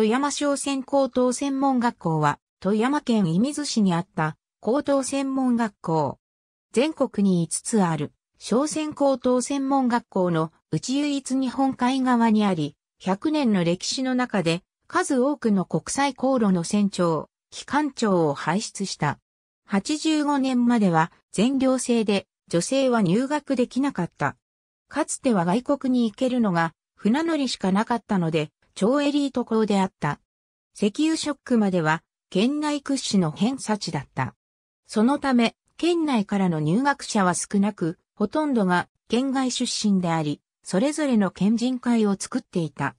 富山商船高等専門学校は、富山県射水市にあった高等専門学校。全国に5つある商船高等専門学校のうち唯一日本海側にあり、100年の歴史の中で数多くの国際航路の船長、機関長を輩出した。85年までは全寮制で女性は入学できなかった。かつては外国に行けるのが船乗りしかなかったので、超エリート校であった。石油ショックまでは県内屈指の偏差値だった。そのため、県内からの入学者は少なく、ほとんどが県外出身であり、それぞれの県人会を作っていた。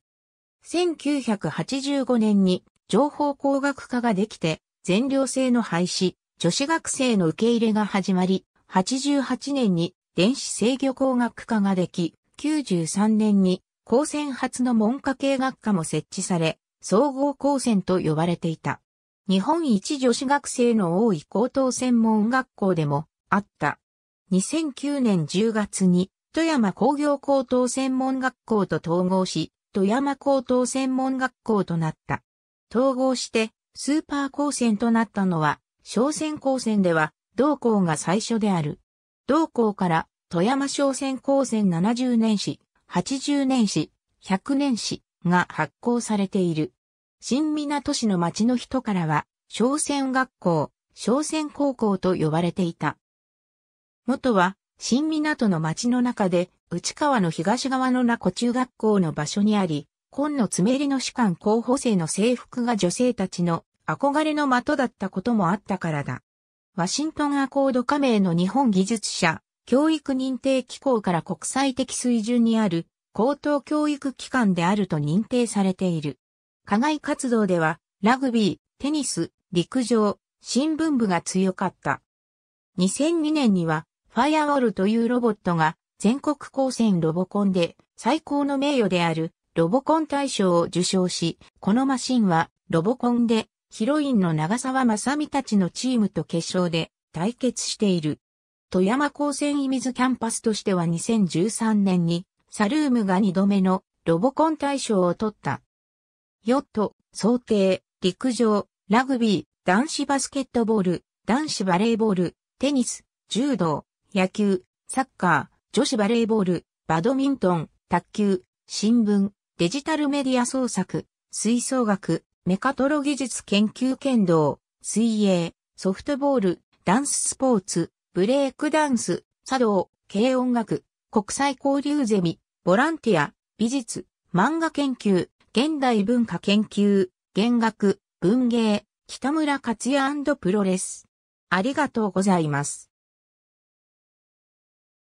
1985年に情報工学科ができて、全寮制の廃止、女子学生の受け入れが始まり、88年に電子制御工学科ができ、93年に高専初の文科系学科も設置され、総合高専と呼ばれていた。日本一女子学生の多い高等専門学校でもあった。2009年10月に富山工業高等専門学校と統合し、富山高等専門学校となった。統合してスーパー高専となったのは、商船高専では同校が最初である。同校から富山商船高専70年史、80年史、100年史が発行されている。新港市の町の人からは、商船学校、商船高校と呼ばれていた。元は、新港の町の中で、内川の東側の名古中学校の場所にあり、今の詰めりの士官候補生の制服が女性たちの憧れの的だったこともあったからだ。ワシントンアコード加盟の日本技術者、教育認定機構から国際的水準にある高等教育機関であると認定されている。課外活動では、ラグビー、テニス、陸上、新聞部が強かった。2002年には、ファイアウォールというロボットが全国高専ロボコンで最高の名誉であるロボコン大賞を受賞し、このマシンはロボコンでヒロインの長沢正美たちのチームと決勝で対決している。富山高専射水キャンパスとしては2013年にサルームが2度目のロボコン大賞を取った。ヨット、想定、陸上、ラグビー、男子バスケットボール、男子バレーボール、テニス、柔道、野球、サッカー、女子バレーボール、バドミントン、卓球、新聞、デジタルメディア創作、吹奏楽、メカトロ技術研究剣道、水泳、ソフトボール、ダンススポーツ、ブレイクダンス、茶道、軽音楽、国際交流ゼミ、ボランティア、美術、漫画研究、現代文化研究、弦楽、文芸、北村克也プロレス。ありがとうございます。